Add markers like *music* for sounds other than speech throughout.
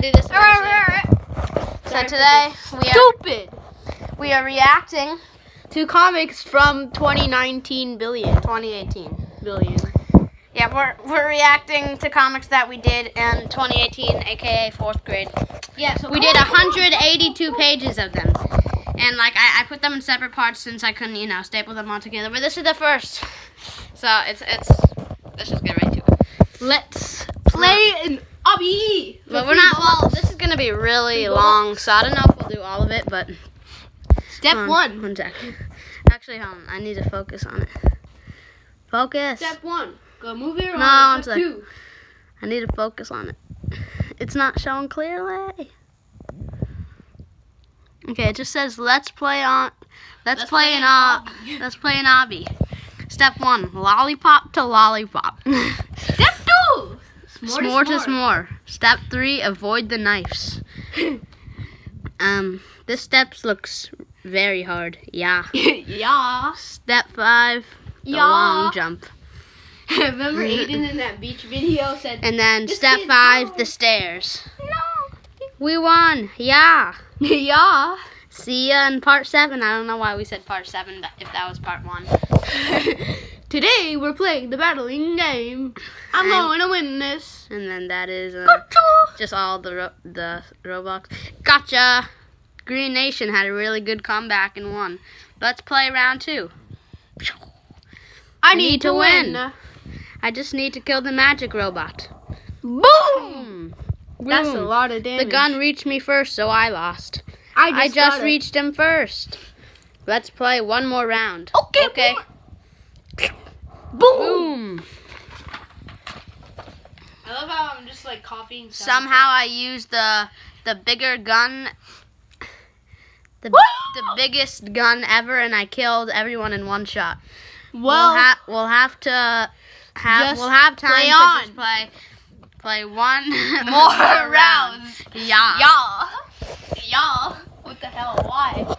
gonna do this. eventually. So today we are Stupid. we are reacting To comics from 2019 billion, 2018 billion. Yeah, we're we're reacting to comics that we did in 2018, aka fourth grade. Yeah, so We did 182 pages of them, and like I, I put them in separate parts since I couldn't you know staple them all together. But this is the first, so it's it's let's just get right to it. Let's play an obby. But we're not well. This is gonna be really long, so I don't know if we'll do all of it. But Step on, one. one sec. Actually, hold on. I need to focus on it. Focus. Step one. Go move it No, on. one Step sec. two. I need to focus on it. It's not showing clearly. Okay, it just says let's play on let's, Let's play, play an an ob let's play an obby. Step one, lollipop to lollipop. *laughs* S'more to s'more. Step three, avoid the knives. *laughs* Um, this step looks very hard. Yeah. *laughs* yeah. Step five, the Yeah. long jump. *laughs* Remember Aiden in that beach video said, And then step five, the stairs. "No." We won. Yeah. yeah. See ya in part seven. I don't know why we said part seven, but if that was part one. Today we're playing the battling game. I'm I'm- going to win this. And then that is uh, Gotcha. just all the ro- the Roblox. Gotcha. Green Nation had a really good comeback and won. Let's play round two. I need need to to win. win. I just need to kill the magic robot. Boom. Boom. That's a lot of damage. The gun reached me first, so I lost. I I just, just got it. reached him first. Let's play one more round. Okay. Okay. Boom. Boom. I love how I'm just like copying. Somehow I used the the bigger gun, the Woo! the biggest gun ever, and I killed everyone in one shot. Well, we'll, ha- we'll have to have Just we'll have time play to on. just play play one *laughs* more rounds. Yeah. Y'all. Y'all. What the hell? Why?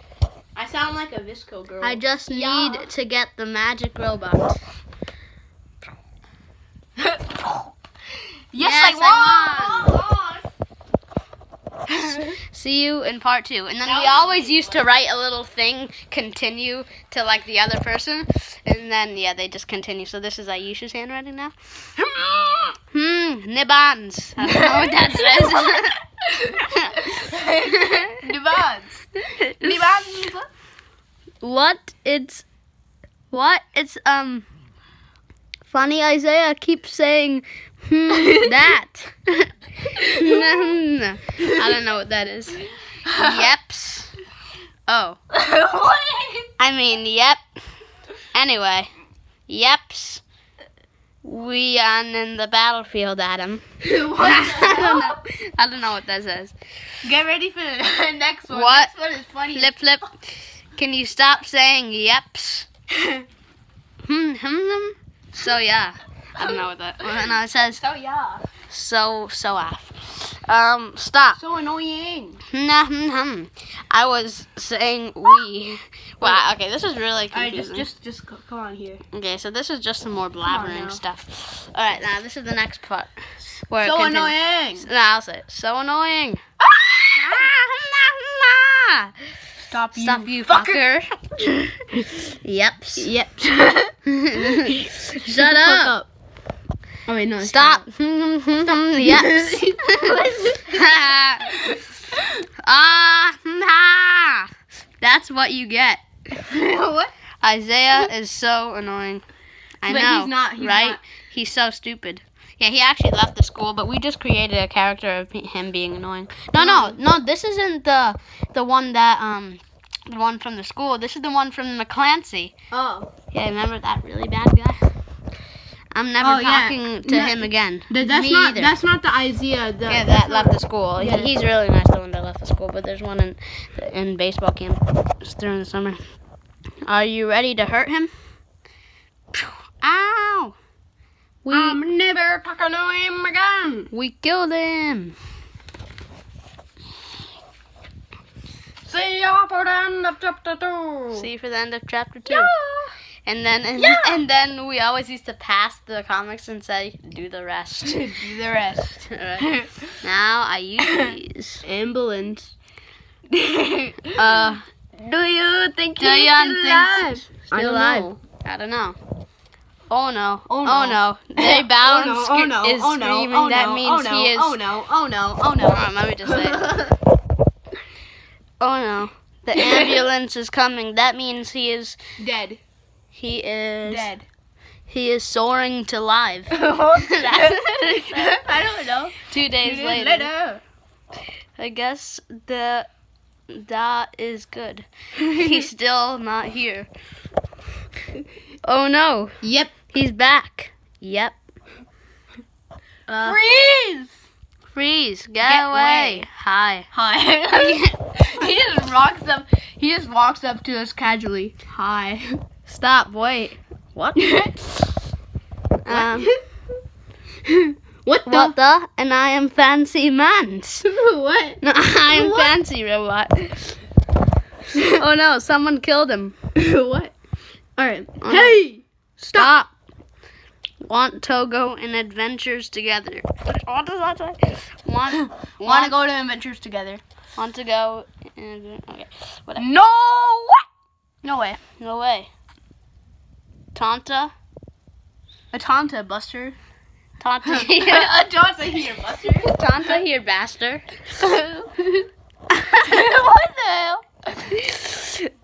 I sound like a VSCO girl. I just need Yeah. to get the magic robot. Yes, Yes, I won. See you in part two. And then That we always used to write a little thing, continue to like the other person, and then yeah, they just continue. So this is Aisha's handwriting now. Hmm, Nibans. I don't know what that says. *laughs* Nibans. Nibans. *laughs* what? It's what? It's um funny. Isaiah keeps saying hmm *laughs* that. *laughs* I don't know what that is. Yeps. Oh. *laughs* I mean, yep. Anyway, yeps. We on in the battlefield, Adam. what I don't know. I don't know what that says. Get ready for the next one. What? Next one is funny. Flip, flip. Can you stop saying yeps? Hmm, hmm, hmm. So yeah. I don't know what that. Well, no, it says so yeah. so so off. Um, stop. So annoying. Nah, hmm, hmm. I was saying we. Wow. Okay, this is really Alright, just just just co- come on here. Okay, so this is just some more blabbering stuff. All right, now this is the next part. Where So annoying. No, I'll say it. So annoying. Stop you. Stop you, fucker. fucker. Yeps. *laughs* Yep. *laughs* *laughs* Shut up. Oh wait, no. Stop. Yeps. *laughs* *laughs* Ah, ha. That's what you get. what? Isaiah is so annoying. I But know, he's not- he's right? not. He's so stupid. Yeah, he actually left the school, but we just created a character of him being annoying. No, no, no. This isn't the the one that um the one from the school. This is the one from McClancy. Oh. Yeah, remember that really bad guy? I'm never Oh, yeah. talking to No, him again. Th- that's Me not either. that's not the Isaiah. The, yeah, that left the school. He- Yeah. he's really nice, the one that left the school. But there's one in in baseball camp during the summer. Are you ready to hurt him? Ow! We I'm never talking to him again. we killed him. See ya for the end of chapter two. See you for the end of chapter two. Yeah. And then and, Yeah. and then we always used to pass the comics and say, "Do the rest." Do the rest. Alright. Now I use these. Ambulance. Uh, do you think do you alive? I still don't alive? know. I don't know. Oh no! Oh, Oh no. no! They bow and oh, sc- no, is oh, no, screaming. oh, that no, means oh, no, he is. Oh no! Oh no! Oh no! Hold on, let me just say it. Oh no! The *laughs* ambulance is coming. That means he is. Dead. He is. Dead. He is soaring to live. *laughs* *laughs* I don't know. Two days later. I guess the that is good. He's still not here. Oh no, Yep. he's back. Yep. Uh, Freeze! Freeze! Get, Get away. away. Hi. Hi. *laughs* *laughs* he just walks up. He just walks up to us casually. Hi. Stop. Wait. What? *laughs* Um. what the? What the? And I am fancy mans. what? No, I am What? fancy robot. oh no! Someone killed him. what? All right. No. Hey! Stop. Want to go in adventures together. What, does that say? Want, *laughs* Want to go to adventures together? want to go in, okay. Whatever. No way! No way. No way. Tanta? A Tanta Buster. Tanta *laughs* a here. Tanta here, Buster. Tanta here, bastard. *laughs* what the hell?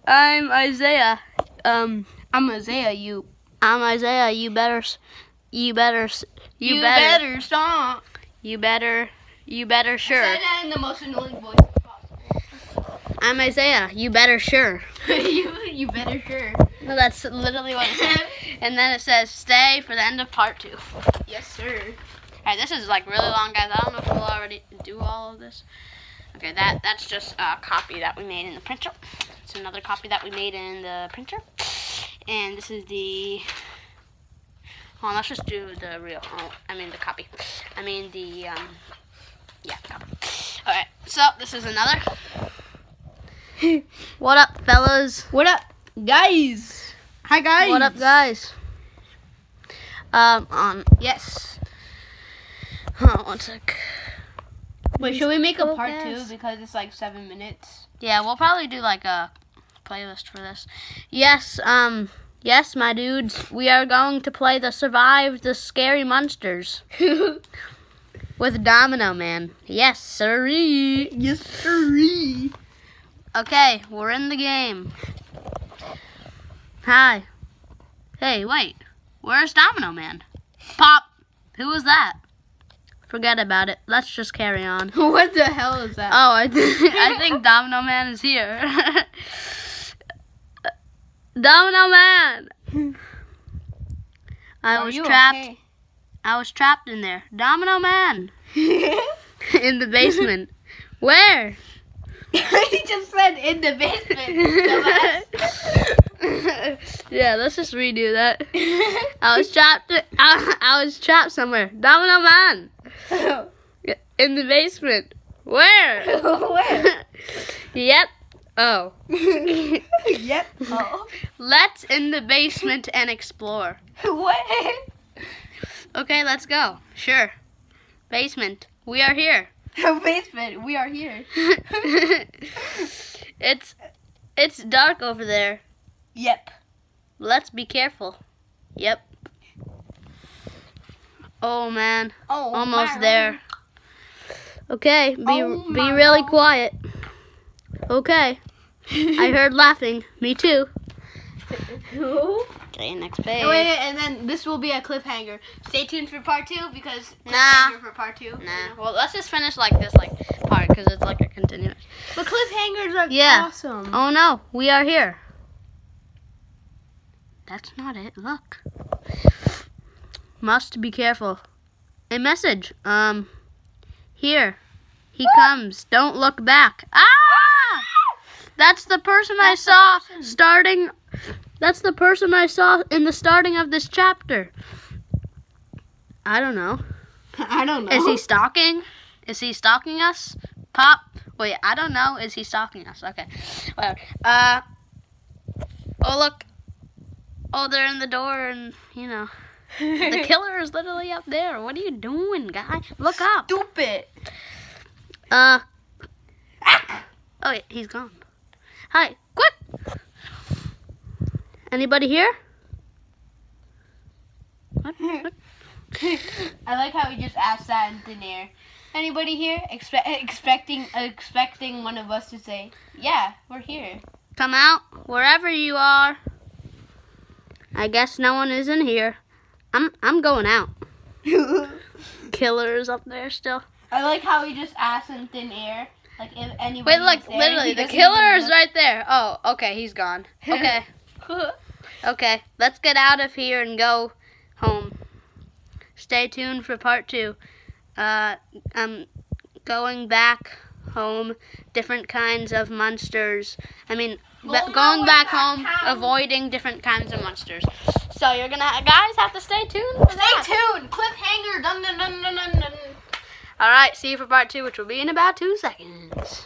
I'm Isaiah. Um, I'm Isaiah. You. I'm Isaiah. You better, you better, you, You, better, better stop. you better, you better sure. Say that in the most annoying voice possible. I'm Isaiah. You better sure. *laughs* you, you better sure. No, that's literally what it says. *laughs* and then it says stay for the end of part two. yes, sir. Alright, this is like really long, guys. I don't know if we'll already do all of this. Okay, that that's just a copy that we made in the printer. It's another copy that we made in the printer. And this is the. Hold on, let's just do the real. Oh, I mean the copy. I mean the um. Yeah, copy. Alright, so this is another. *laughs* What up, fellas? What up, guys? Hi, guys. What up, guys? Um, on Yes. oh, one sec. Wait, should we make a part two because it's like seven minutes? Yeah, we'll probably do like a playlist for this. Yes, um, yes, my dudes, we are going to play the Survive the Scary Monsters *laughs* with Domino Man. Yes, sirree. yes, sir. Okay, we're in the game. Hi. Hey, wait. Where's Domino Man? Pop. Who was that? Forget about it. Let's just carry on. *laughs* what the hell is that? Oh, I, th- *laughs* I think Domino Man is here. Domino Man! I Are was trapped. okay? I was trapped in there. Domino Man! *laughs* in the basement. Where? *laughs* he just said in the basement. *laughs* yeah, let's just redo that. I was trapped. I, I was trapped somewhere. Domino Man! In the basement. Where? Where? yep. Oh. *laughs* yep. Oh. *laughs* Let's in the basement and explore. What? Okay, let's go. Sure. Basement. We are here. *laughs* basement. We are here. it's it's dark over there. Yep. Let's be careful. Yep. Oh man, Oh. almost my. there. Okay, be Oh, be really quiet. Okay. I *laughs* heard laughing. Me too. Okay, next page. Oh, wait, and then this will be a cliffhanger. Stay tuned for part two because Nah. for part two. Nah. Well, let's just finish like this like part because it's like a continuous. But cliffhangers are Yeah. awesome. Oh no, we are here. That's not it. Look. Must be careful. A message. Um, here. He comes. Don't look back. Ah! That's the person I That's the saw person. starting. That's the person I saw in the starting of this chapter. I don't know. *laughs* I don't know. Is he stalking? Is he stalking us? Pop. Wait, I don't know. Is he stalking us? Okay. Whatever. Uh. Oh look. Oh, they're in the door, and you know the *laughs* killer is literally up there. What are you doing, guy? Look up. Stupid. Uh. *laughs* Oh, yeah, he's gone. Hi, quick. Anybody here? What? What? *laughs* I like how he just asked that in thin air. Anybody here Expe- expecting expecting one of us to say, "Yeah, we're here." Come out, wherever you are. I guess no one is in here. I'm I'm going out. *laughs* Killer's up there still. I like how he just asked in thin air, like if anybody. Wait, look, there, literally, the killer is right there. Oh, okay, he's gone. *laughs* Okay, *laughs* okay, let's get out of here and go home. Stay tuned for part two. Uh, I'm going back home. Different kinds of monsters. I mean, Well, going back back home, home. avoiding different kinds of monsters. So you're gonna guys have to stay tuned. For Stay that. tuned. Cliffhanger. Dun dun dun dun dun dun. All right, see you for part two, which will be in about two seconds.